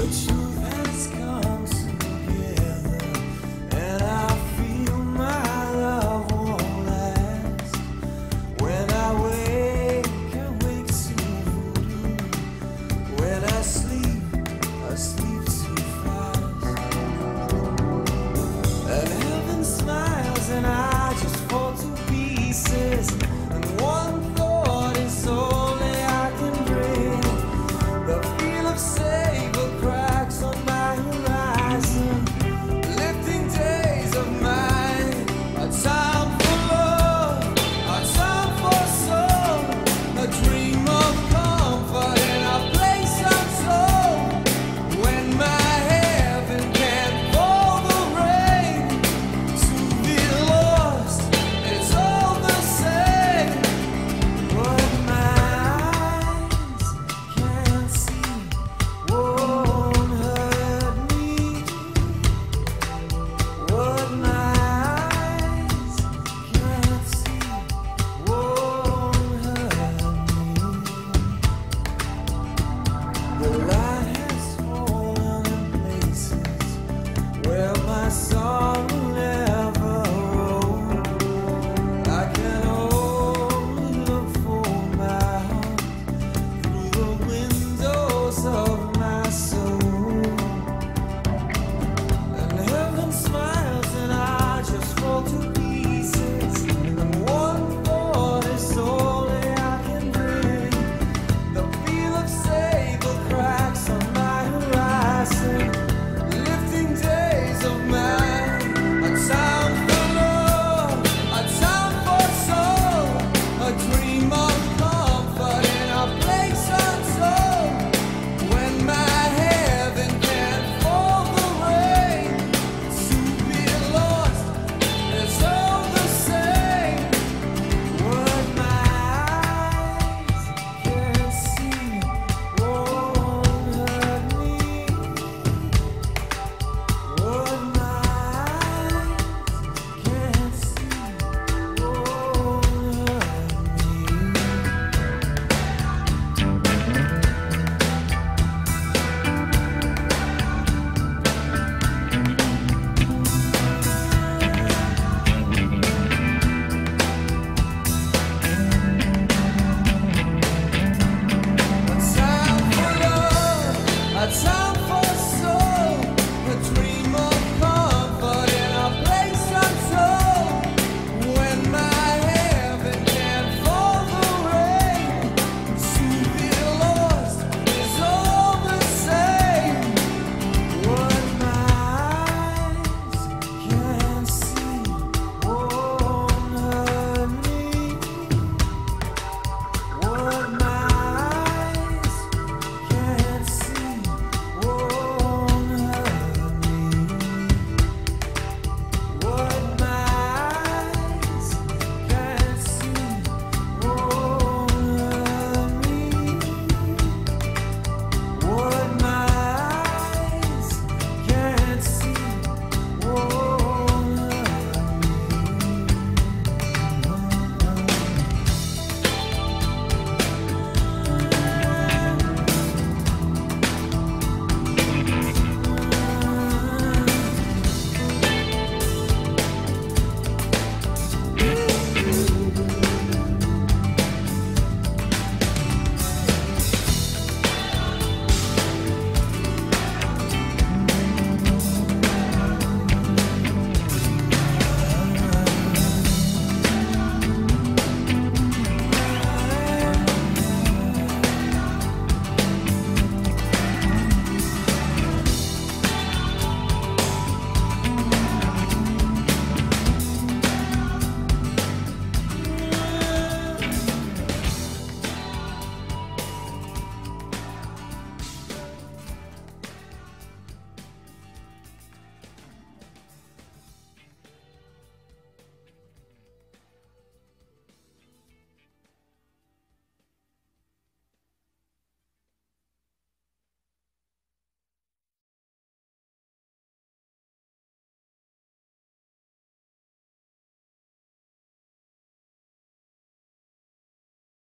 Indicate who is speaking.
Speaker 1: The